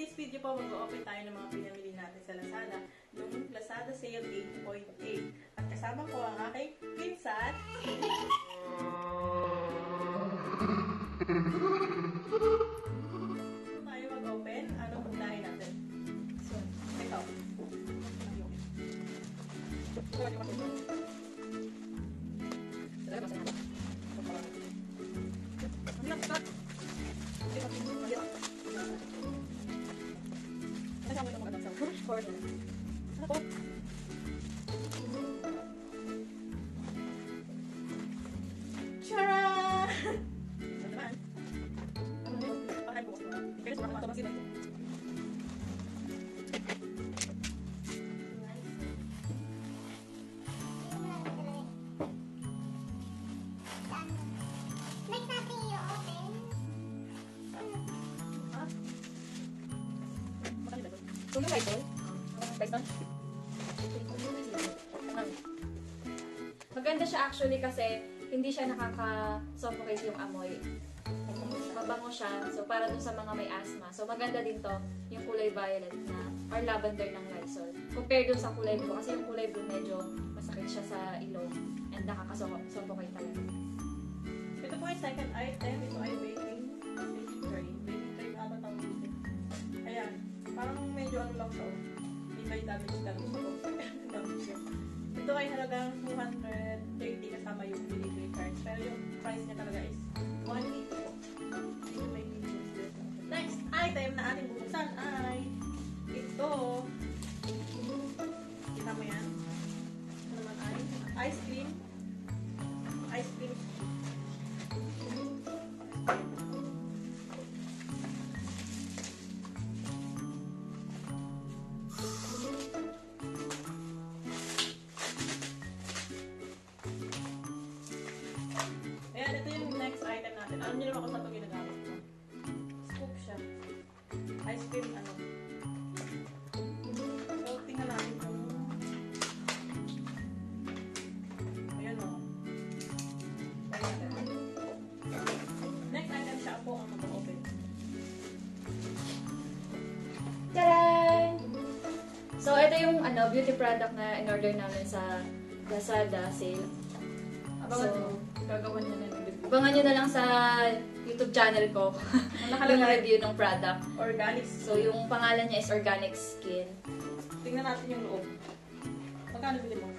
today's video po, mag-open tayo ng mga pinamili natin sa Lazada. Yung Lazada Sale 8.8. At kasama ko ang aking pinsan. Kung tayo mag-open, ano pagdahin natin? So, ito. Tara! Kung guys, no? Maganda siya actually kasi hindi siya nakaka-suffocate yung amoy. Mabango siya. So, para dun sa mga may asthma. So, maganda din to yung kulay violet na or lavender ng Lysol. Compare dun sa kulay blue. Kasi yung kulay blue medyo masakit siya sa ilong and nakaka-suffocate talaga. Ito po yung second item. Ito ay baking baking tray. Baking tray ata tawag. Ayan. Parang medyo ano lang siya. Hindi may damage damage ako. damage siya. Ito ay halagang 230 kasama yung delivery charge. Pero yung price niya talaga is 180 po. Ito may. Next item na ating bubuksan ay niyo kung saan ito ginagamit ko. Scoop siya. Ice cream, ano. So, tingnan natin kung... Ayan o. Natin. Next item siya po ang mag-open. Tadaan! So, ito yung ano, beauty product na in-order namin sa Lazada sale. Abangan So, so, gagawan niya na review. Abangan nyo na lang sa YouTube channel ko yung review ng product. organics. So, yung pangalan niya is Organic Skin. Tingnan natin yung loob. Magkano bili mo?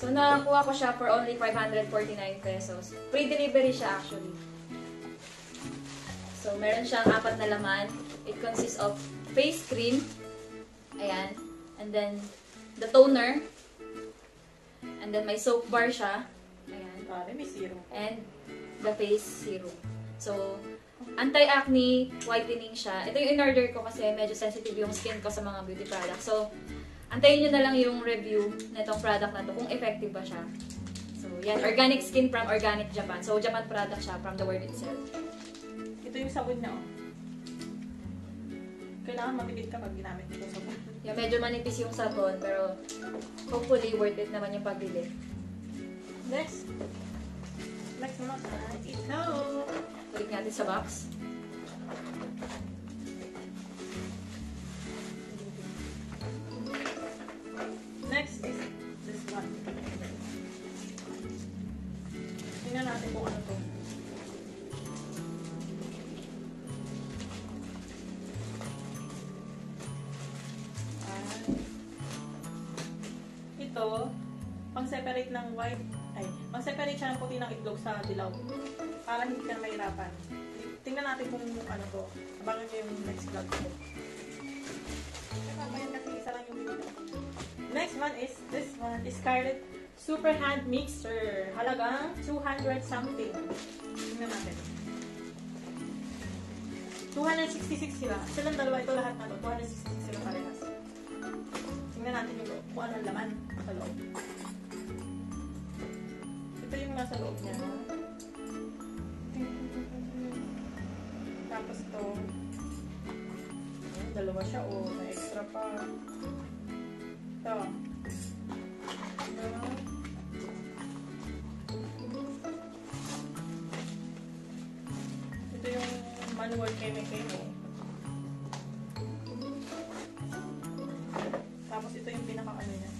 So, nakakuha ko siya for only 549 pesos. Free delivery siya actually. So, meron siyang apat na laman. It consists of face cream. Ayan. And then, the toner. And then, may soap bar siya. Ayan. Pare, may zero. and the face serum. So, anti-acne whitening siya. Ito yung in-order ko kasi medyo sensitive yung skin ko sa mga beauty products. So, antayin nyo na lang yung review na itong product na to kung effective ba siya. So, yan. Organic skin from Organic Japan. So, Japan product siya from the word itself. Ito yung sabon niya, oh. Kailangan matipid ka pag ginamit ito sabon. Yan, medyo manipis yung sabon, pero hopefully worth it naman yung pagbili. Next. Next naman ay ito. Balik natin sa box. Next is this one. Tingnan natin kung ano to. Ito, pang-separate ng white, ay, pang-separate siya ng puti ng itlog sa dilaw. Para hindi ka na mahirapan. Tingnan natin kung ano to. Abangan nyo yung next vlog ko. Isa lang yung video. Next one is this one. Scarlett Super Hand Mixer. Halagang 200 something. Tingnan natin. 266 sila. Silang dalawa. Ito lahat na to. 266 sila parehas. Tingnan natin yung loob. Kung anong laman sa loob. Ito yung nasa loob niya. Tapos to, dalawa siya o oh, extra pa. Ito. Ito. Yung manual keme-keme. Tapos ito yung pinaka-ano niya.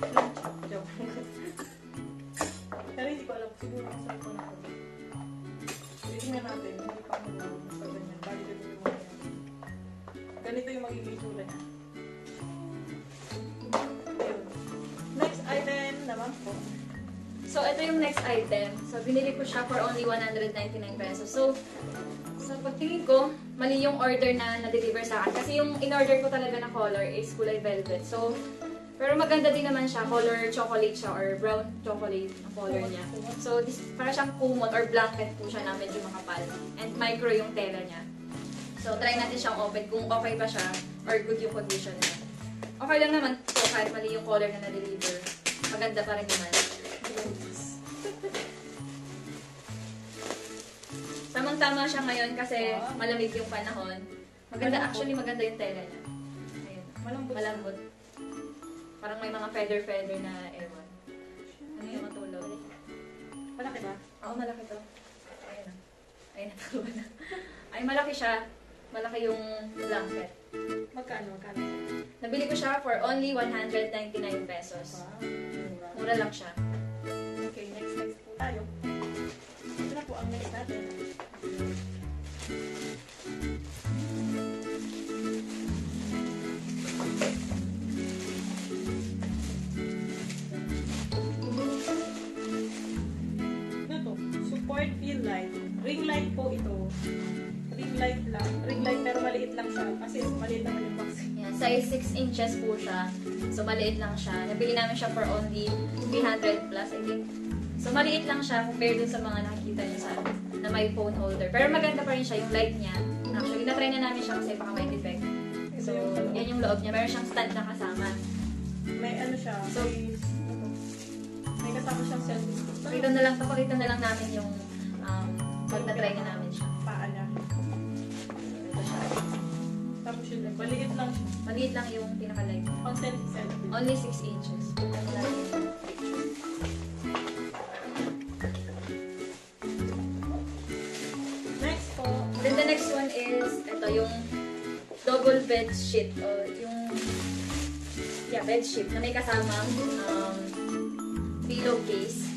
Thank. Item. So, binili ko siya for only 199 pesos. So, sa pagtingin ko, mali yung order na na-deliver sa akin. Kasi yung in-order ko talaga na color is kulay velvet. So, pero maganda din naman siya. Color chocolate siya or brown chocolate ang color niya. So, this, para siyang kumot or blanket po siya na medyo makapal. And micro yung tela niya. So, try natin siyang open kung okay pa siya or good yung condition niya. Okay lang naman po kahit mali yung color na na-deliver. Maganda pa rin naman. Tamang-tama siya ngayon kasi malamig yung panahon. Maganda, actually maganda yung tela niya. Ayun. Malambot. Malambot. Parang may mga feather-feather na ewan. Ano yung matulog? Malaki ba? Oo, malaki to. Ayun na. Ayun, natulog na. Ay, malaki siya. Malaki yung blanket. Magkano? Magkano? Nabili ko siya for only 199 pesos. Wow. Mura. Mura lang siya. Okay, next, next po tayo. Ito na po ang next natin. Size 6 inches po siya. So, maliit lang siya. Nabili namin siya for only 300 plus, I think. So, maliit lang siya compared dun sa mga nakikita niyo sa na may phone holder. Pero maganda pa rin siya, yung light niya. Actually, na-try na namin siya kasi baka may defect. So, yan yung loob niya. Meron siyang stand na kasama. May ano siya. So- may, ano, may kasama siyang stick. Pakita na lang, papakita na lang namin yung um, pag na-try na namin siya. Paa niya. Ito siya. Tapos yun lang. Maliit lang siya. Maliit lang yung pinaka-light. Pang selfie selfie. Only 6 inches. Next po. Then the next one is, ito yung double bed sheet. O yung, yeah, bed sheet na may kasamang um, pillowcase.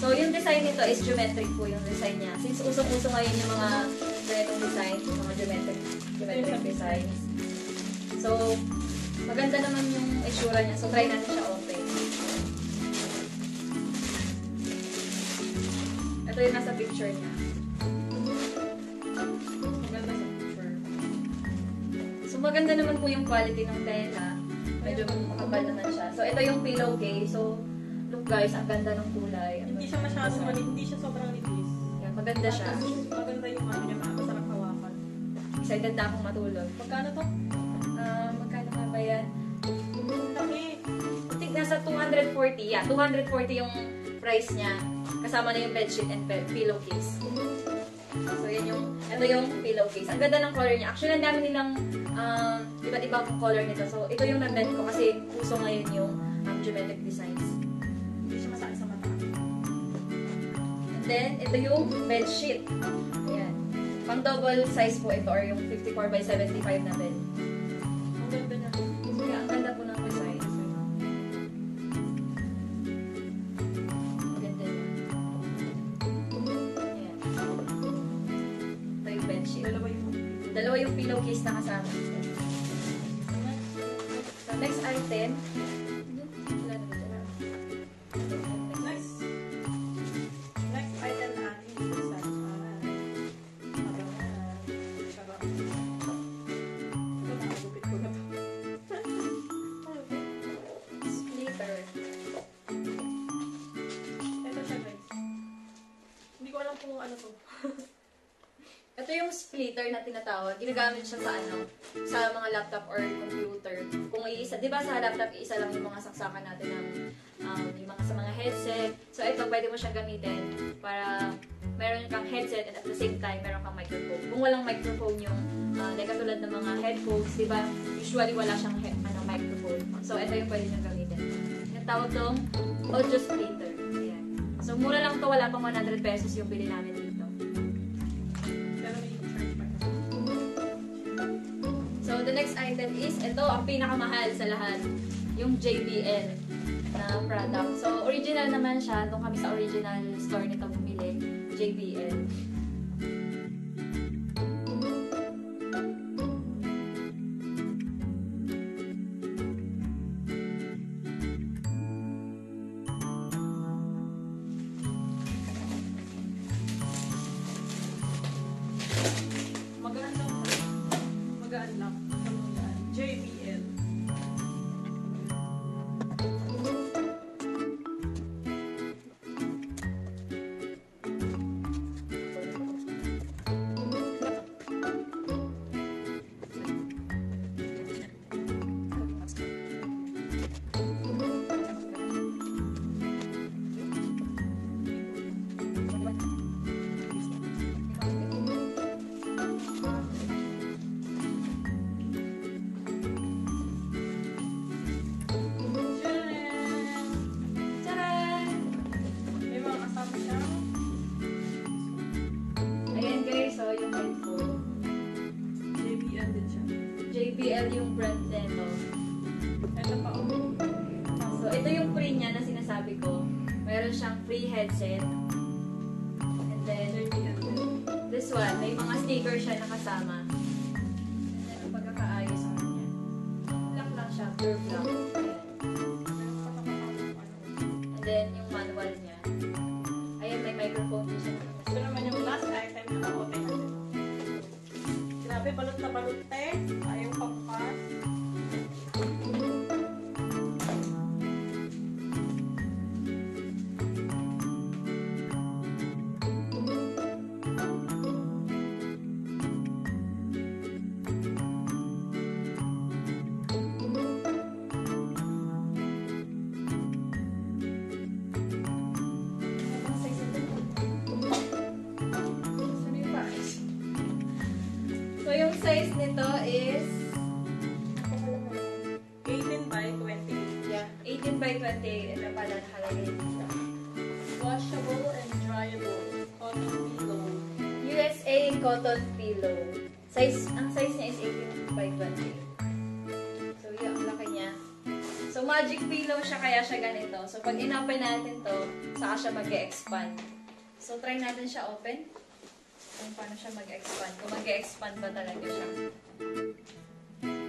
So, yung design nito is geometric po yung design niya. Since usong-uso ngayon yung mga ganitong design, yung mga geometric, designs. So, maganda naman yung itsura niya. So, try natin siya open. Ito yung nasa picture niya. Maganda sa picture. So, maganda naman po yung quality ng tela. Medyo makapal naman siya. So, ito yung pillowcase. So, look guys, ang ganda ng kulay. Hindi siya masyadong maliit. Hindi siya sobrang nipis. Yeah, maganda siya. Maganda yung ano. Excited na akong matulog. Magkano to? Ah, magkano nga ba yan? Laki. Tig nasa 240. Yeah, 240 yung price niya. Kasama na yung bedsheet and pillowcase. So, yan yung, ito yung pillowcase. Ang ganda ng color niya. Actually, ang dami nilang um, iba't ibang color nito. So, ito yung nabend ko kasi puso ngayon yung um, geometric designs. Hindi siya masakit sa mata. And then, ito yung bed sheet. Ayan. Pang double size po ito or yung 54 by 75 na bed. Splitter na tinatawag. Ginagamit siya sa ano, sa mga laptop or computer. Kung iisa, di ba sa laptop, isa lang yung mga saksakan natin ng um, yung mga sa mga headset. So ito, pwede mo siyang gamitin para meron kang headset and at the same time, meron kang microphone. Kung walang microphone yung, uh, like katulad ng mga headphones, di ba, usually wala siyang he- ano, microphone. So ito yung pwede niyang gamitin. Yung tawag tong audio splitter. Ayan. So mura lang to, wala pang 100 pesos yung bili namin next item is, ito, ang pinakamahal sa lahat. Yung JBL na product. So, original naman siya. Doon kami sa original store nito bumili. JBL. Sinasabi ko. Meron siyang free headset. And then, this one, may mga sticker siya na kasama. And then, ang pagkakaayos sa kanya. Black lang siya, pure black. And then, yung manual niya. Ayan, may microphone din siya. Ito naman yung last item na natin. Grabe, balot na balot te. Ayaw pagpas. Size nito is 18 by 28. yeah, 18 by 28. Ito pala nakalagay dito. Washable and dryable. Cotton pillow. USA cotton pillow. Size, ang size niya is 18 by 28. So, yun, ang laki niya. So, magic pillow siya, kaya siya ganito. So, pag in-open natin to, saka siya mag-expand. So, try natin siya open. Kung paano siya mag-expand. Kung mag-expand ba talaga siya.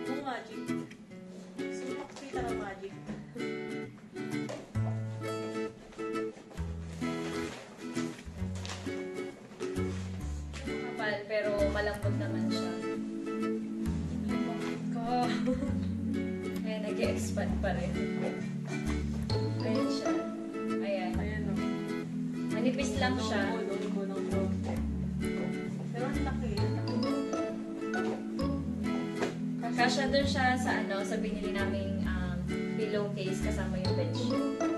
Kung magic. Gusto mo makakita ng magic. Kapal, pero malambot naman siya. Ko. Ayan, nag-expand pa rin. Ayan siya. Ayan. Ayan o. Manipis lang siya. Doon siya sa ano, sa binili naming um, pillowcase kasama yung bedsheet.